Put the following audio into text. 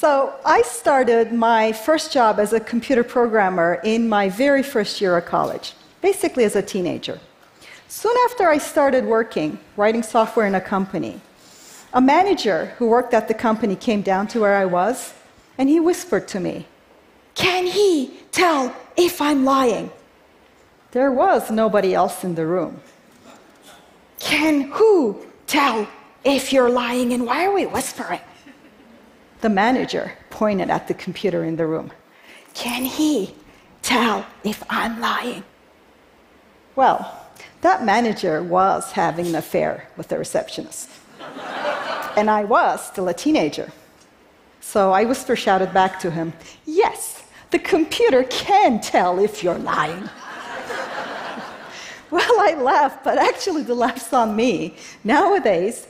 So I started my first job as a computer programmer in my very first year of college, basically as a teenager. Soon after I started working, writing software in a company, a manager who worked at the company came down to where I was and he whispered to me, Can he tell if I'm lying? There was nobody else in the room. Can who tell if you're lying and why are we whispering? The manager pointed at the computer in the room. Can he tell if I'm lying? Well, that manager was having an affair with the receptionist. and I was still a teenager. So I whisper shouted back to him, Yes, the computer can tell if you're lying. well, I laughed, but actually the laugh's on me. Nowadays,